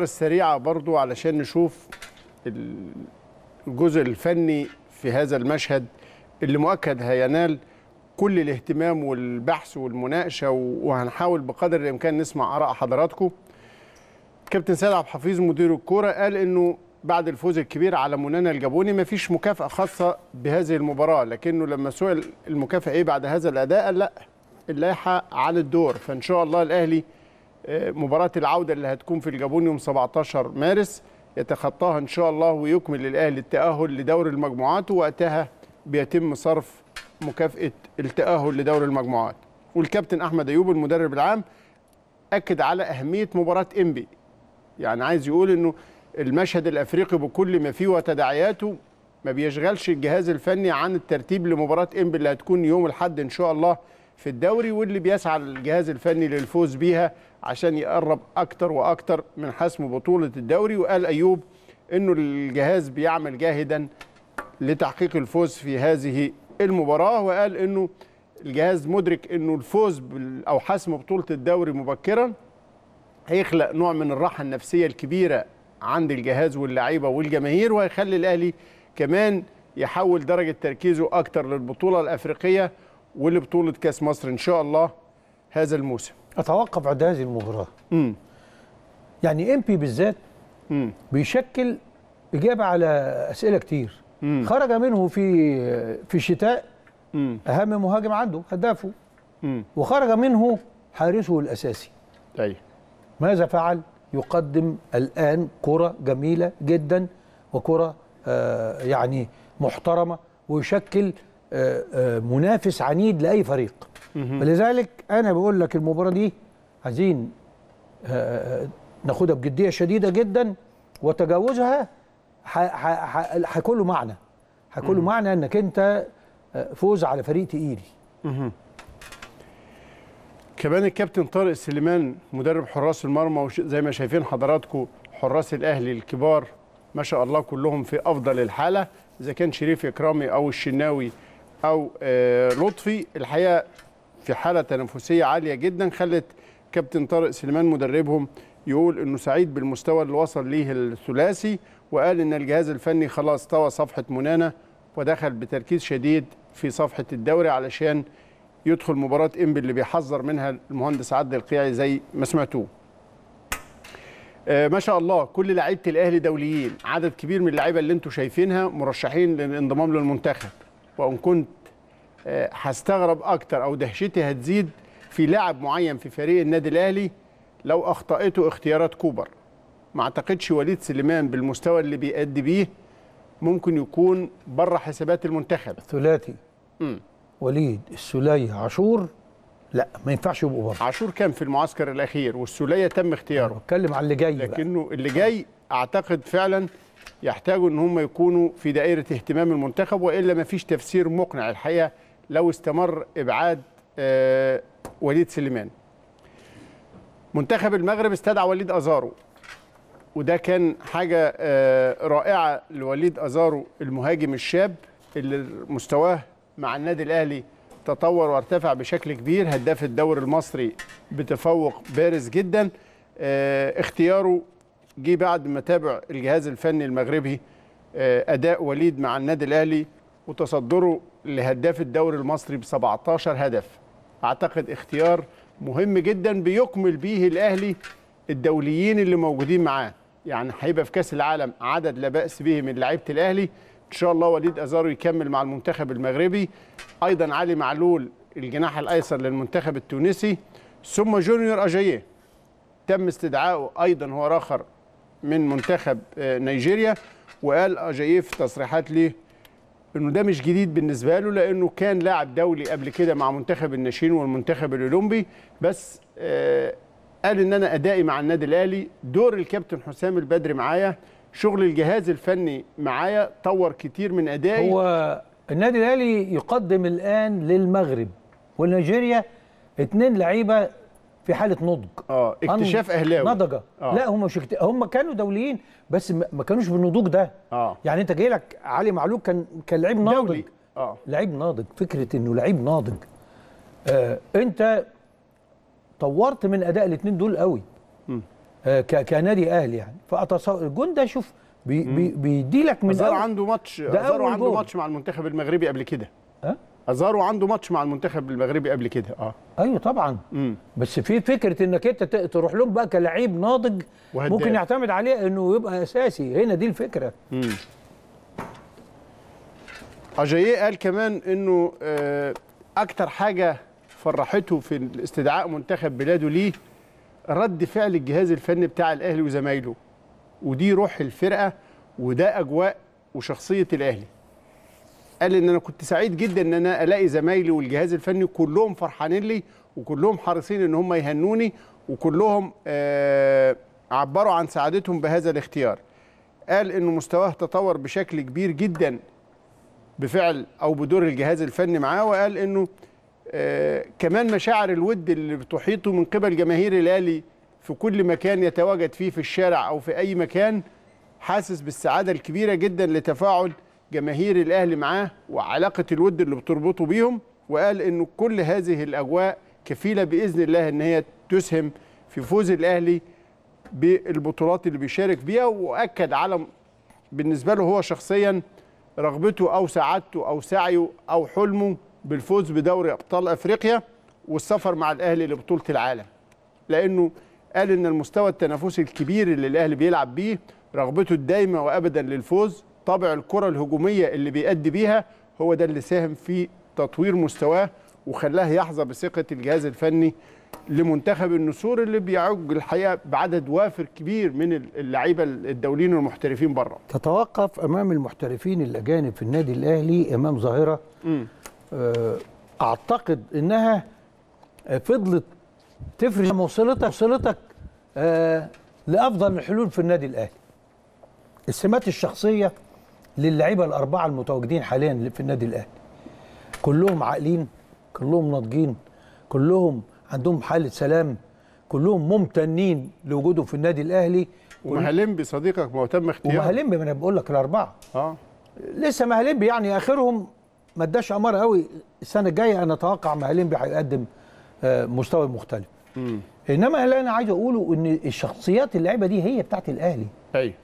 السريعة برضو علشان نشوف الجزء الفني في هذا المشهد اللي مؤكد هينال كل الاهتمام والبحث والمناقشة وهنحاول بقدر الإمكان نسمع آراء حضراتكم. كابتن سيد عبد الحفيظ مدير الكورة قال إنه بعد الفوز الكبير على منانا الجابوني مفيش مكافأة خاصة بهذه المباراة لكنه لما سئل المكافأة إيه بعد هذا الأداء قال لأ اللائحة على الدور. فإن شاء الله الأهلي مباراة العودة اللي هتكون في الجابون يوم 17 مارس يتخطاها إن شاء الله ويكمل الأهلي التأهل لدور المجموعات ووقتها بيتم صرف مكافأة التأهل لدور المجموعات. والكابتن أحمد أيوب المدرب العام أكد على أهمية مباراة إنبي. يعني عايز يقول إنه المشهد الأفريقي بكل ما فيه وتداعياته ما بيشغلش الجهاز الفني عن الترتيب لمباراة إنبي اللي هتكون يوم الأحد إن شاء الله في الدوري واللي بيسعى الجهاز الفني للفوز بيها عشان يقرب أكتر وأكتر من حسم بطولة الدوري. وقال أيوب إنه الجهاز بيعمل جاهدا لتحقيق الفوز في هذه المباراة. وقال إنه الجهاز مدرك إنه الفوز أو حسم بطولة الدوري مبكرا هيخلق نوع من الراحة النفسية الكبيرة عند الجهاز واللعيبة والجماهير وهيخلي الأهلي كمان يحول درجة تركيزه أكتر للبطولة الأفريقية ولبطوله كاس مصر إن شاء الله هذا الموسم. أتوقف عند هذه المباراة. امم يعني امبي بالذات امم بيشكل إجابة على أسئلة كتير. مم. خرج منه في في الشتاء امم أهم مهاجم عنده هدافه. امم وخرج منه حارسه الأساسي. أيوه ماذا فعل؟ يقدم الآن كرة جميلة جدا وكرة آه يعني محترمة ويشكل منافس عنيد لأي فريق. فلذلك أنا بقول لك المباراة دي عايزين آه، ناخدها بجدية شديدة جدا وتجاوزها هيكون له معنى هيكون له معنى إنك أنت آه، فوز على فريق تقيل. كمان الكابتن طارق سليمان مدرب حراس المرمى وش- زي ما شايفين حضراتكم حراس الأهلي الكبار ما شاء الله كلهم في أفضل الحالة. إذا كان شريف إكرامي أو الشناوي أو آه، لطفي الحقيقة في حالة تنافسية عالية جدا خلت كابتن طارق سليمان مدربهم يقول إنه سعيد بالمستوى اللي وصل ليه الثلاثي وقال إن الجهاز الفني خلاص طوى صفحة منانا ودخل بتركيز شديد في صفحة الدوري علشان يدخل مباراة إنبي اللي بيحذر منها المهندس عادل القيعي زي ما سمعتوه. آه ما شاء الله كل لعيبة الأهلي دوليين، عدد كبير من اللعيبة اللي أنتم شايفينها مرشحين للانضمام للمنتخب. وإن كنت آه هستغرب أكتر أو دهشتي هتزيد في لاعب معين في فريق النادي الأهلي لو أخطأته اختيارات كوبر. ما أعتقدش وليد سليمان بالمستوى اللي بيأدي بيه ممكن يكون بره حسابات المنتخب. ثلاثي. وليد السوليه عاشور لا ما ينفعش يبقوا بره عاشور كان في المعسكر الأخير والسوليه تم اختياره بتكلم على اللي جاي بقى لكنه اللي جاي أعتقد فعلا يحتاجوا إن هم يكونوا في دائرة اهتمام المنتخب وإلا ما فيش تفسير مقنع الحقيقة لو استمر إبعاد آه وليد سليمان. منتخب المغرب استدعى وليد أزارو وده كان حاجة آه رائعة لوليد أزارو المهاجم الشاب اللي مستواه مع النادي الأهلي تطور وارتفع بشكل كبير هداف الدوري المصري بتفوق بارز جدا. آه، اختياره جه بعد ما تابع الجهاز الفني المغربي آه، أداء وليد مع النادي الأهلي وتصدره لهداف الدوري المصري ب 17 هدف. أعتقد اختيار مهم جدا بيكمل بيه الأهلي الدوليين اللي موجودين معاه. يعني هيبقى في كأس العالم عدد لا بأس به من لعيبة الأهلي. إن شاء الله وليد أزارو يكمل مع المنتخب المغربي. أيضا علي معلول الجناح الأيسر للمنتخب التونسي. ثم جونيور أجاييه. تم استدعائه أيضا هو آخر من منتخب آه، نيجيريا وقال اجاييه في تصريحات ليه إنه ده مش جديد بالنسبة له لأنه كان لاعب دولي قبل كده مع منتخب الناشئين والمنتخب الأولمبي بس آه، قال إن أنا أدائي مع النادي الأهلي دور الكابتن حسام البدري معايا شغل الجهاز الفني معايا طور كتير من أدائي. هو النادي الأهلي يقدم الآن للمغرب ونيجيريا اتنين لعيبة في حالة نضج. آه اكتشاف أهلاوي. نضجه آه. لا هم مش اكت... هم كانوا دوليين بس ما كانوش بالنضوج ده. آه. يعني أنت جاي لك علي معلول كان كان لعيب ناضج. دولي آه. لعيب ناضج. فكرة إنه لعيب ناضج. آه أنت طورت من أداء الاثنين دول قوي. آه، ك- كنادي أهلي يعني. فاتصور الجون ده شوف بي بي بيدي لك من عنده ماتش ده عنده. ماتش مع المنتخب المغربي قبل كده؟ أزارو عنده ماتش مع المنتخب المغربي قبل كده آه. أيوه طبعا. امم بس في فكرة إنك أنت تروح لهم بقى كلاعب ناضج وهداف. ممكن يعتمد عليه إنه يبقى أساسي. هنا دي الفكرة. امم أجاييه قال كمان إنه آه، أكتر حاجة فرحته في استدعاء منتخب بلاده ليه رد فعل الجهاز الفني بتاع الأهلي وزمايله. ودي روح الفرقة وده أجواء وشخصية الأهلي. قال إن أنا كنت سعيد جدا إن أنا ألاقي زمايلي والجهاز الفني كلهم فرحانين لي وكلهم حريصين إن هم يهنوني وكلهم آه عبروا عن سعادتهم بهذا الاختيار. قال انه مستواه تطور بشكل كبير جدا بفعل أو بدور الجهاز الفني معاه وقال إنه آه كمان مشاعر الود اللي بتحيطه من قبل جماهير الأهلي في كل مكان يتواجد فيه في الشارع أو في أي مكان حاسس بالسعادة الكبيرة جدا لتفاعل جماهير الأهلي معاه وعلاقة الود اللي بتربطه بيهم وقال انه كل هذه الأجواء كفيلة بإذن الله إن هي تسهم في فوز الأهلي بالبطولات اللي بيشارك بيها وأكد على بالنسبة له هو شخصيا رغبته أو سعادته أو سعيه أو حلمه بالفوز بدوري أبطال أفريقيا والسفر مع الأهلي لبطولة العالم. لأنه قال إن المستوى التنافسي الكبير اللي الأهلي بيلعب بيه رغبته الدايمة وابدا للفوز طابع الكرة الهجومية اللي بيأدي بيها هو ده اللي ساهم في تطوير مستواه وخلاه يحظى بثقة الجهاز الفني لمنتخب النسور اللي بيعج الحقيقة بعدد وافر كبير من اللعيبة الدوليين والمحترفين بره. تتوقف أمام المحترفين الاجانب في النادي الأهلي إمام ظاهرة. آه، أعتقد إنها فضلت تفرز وصلتك وصلتك آه، لأفضل الحلول في النادي الأهلي. السمات الشخصية للعيبة الأربعة المتواجدين حاليا في النادي الأهلي. كلهم عاقلين كلهم ناضجين كلهم عندهم حالة سلام كلهم ممتنين لوجودهم في النادي الأهلي. ومهلم بصديقك مهتم اختياره ومهلين ما أنا بقول لك الأربعة. آه. لسه مهلين يعني آخرهم ما اداش أمارة قوي. السنة الجاية أنا أتوقع مهلين هيقدم آه، مستوى مختلف. امم إنما اللي أنا عايز أقوله إن الشخصيات اللعيبة دي هي بتاعت الأهلي. أيوه.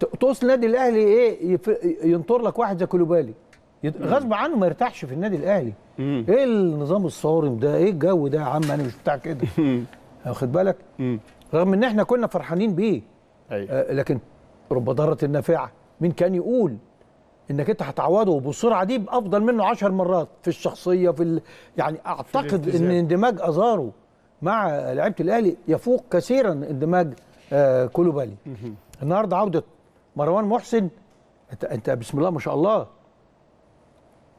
ت- توصل النادي الأهلي إيه ينطر لك واحد زي كولوبالي. غصب عنه ما يرتاحش في النادي الأهلي. مم. إيه النظام الصارم ده؟ إيه الجو ده يا عم؟ أنا مش بتاع كده. واخد بالك؟ رغم إن إحنا كنا فرحانين بيه. أيوه. آه، لكن رب ضارة نافعة مين كان يقول إنك أنت هتعوضه بالسرعه دي بأفضل منه عشر مرات؟ في الشخصية في ال... يعني أعتقد إن. اندماج أزارو مع لعيبة الأهلي يفوق كثيرا اندماج آه كوليبالي. النهارده عودة مروان محسن. انت أنت بسم الله ما شاء الله.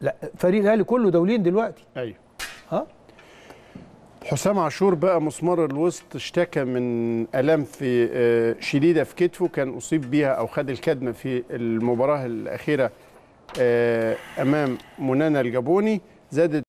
لا فريق الأهلي كله دوليين دلوقتي. أيوه. ها؟ حسام عاشور بقى مسمار الوسط اشتكى من آلام في آه، شديدة في كتفه كان أصيب بيها أو خد الكدمة في المباراة الأخيرة آه، أمام منانا الجابوني. زادت